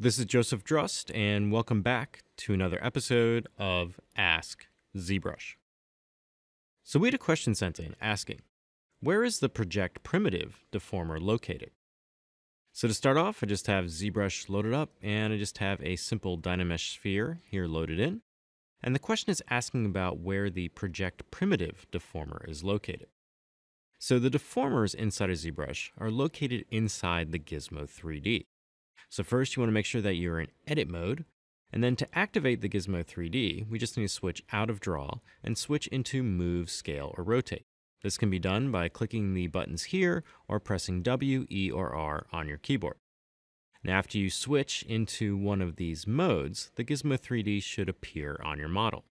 This is Joseph Drust, and welcome back to another episode of Ask ZBrush. So, we had a question sent in asking, where is the project primitive deformer located? So to start off, I just have ZBrush loaded up, and I just have a simple Dynamesh sphere here loaded in. And the question is asking about where the project primitive deformer is located. So the deformers inside of ZBrush are located inside the Gizmo 3D. So first you want to make sure that you're in edit mode, and then to activate the Gizmo 3D, we just need to switch out of draw and switch into move, scale, or rotate. This can be done by clicking the buttons here or pressing W, E, or R on your keyboard. Now after you switch into one of these modes, the Gizmo 3D should appear on your model.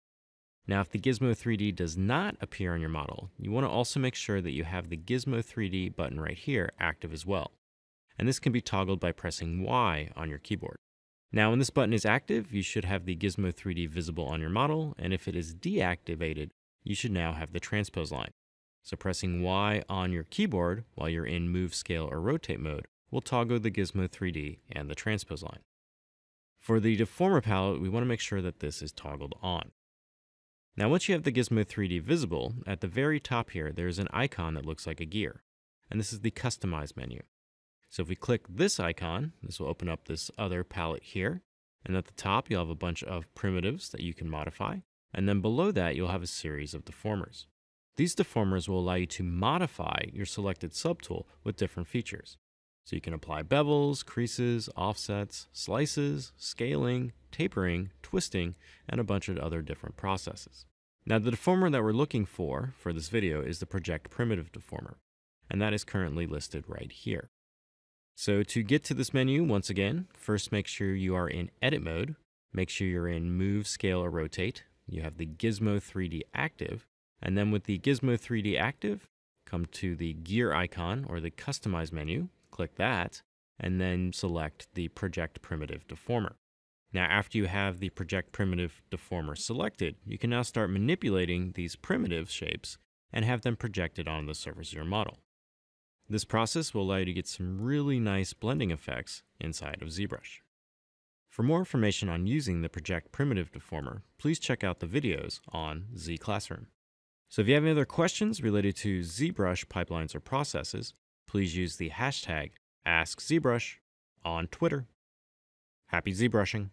Now, if the Gizmo 3D does not appear on your model, you want to also make sure that you have the Gizmo 3D button right here active as well. And this can be toggled by pressing Y on your keyboard. Now, when this button is active, you should have the Gizmo 3D visible on your model, and if it is deactivated, you should now have the transpose line. So pressing Y on your keyboard while you're in Move, Scale, or Rotate mode will toggle the Gizmo 3D and the transpose line. For the deformer palette, we want to make sure that this is toggled on. Now once you have the Gizmo 3D visible, at the very top here, there's an icon that looks like a gear. And this is the Customize menu. So if we click this icon, this will open up this other palette here. And at the top, you'll have a bunch of primitives that you can modify. And then below that, you'll have a series of deformers. These deformers will allow you to modify your selected subtool with different features. So you can apply bevels, creases, offsets, slices, scaling, tapering, twisting, and a bunch of other different processes. Now the deformer that we're looking for for this video is the Project Primitive Deformer, and that is currently listed right here. So to get to this menu, once again, first make sure you are in Edit mode, make sure you're in Move, Scale, or Rotate, you have the Gizmo 3D active, and then with the Gizmo 3D active, come to the gear icon or the Customize menu, click that, and then select the Project Primitive Deformer. Now, after you have the Project Primitive Deformer selected, you can now start manipulating these primitive shapes and have them projected on the surface of your model. This process will allow you to get some really nice blending effects inside of ZBrush. For more information on using the Project Primitive Deformer, please check out the videos on Z Classroom. So if you have any other questions related to ZBrush pipelines or processes, please use the hashtag AskZBrush on Twitter. Happy ZBrushing!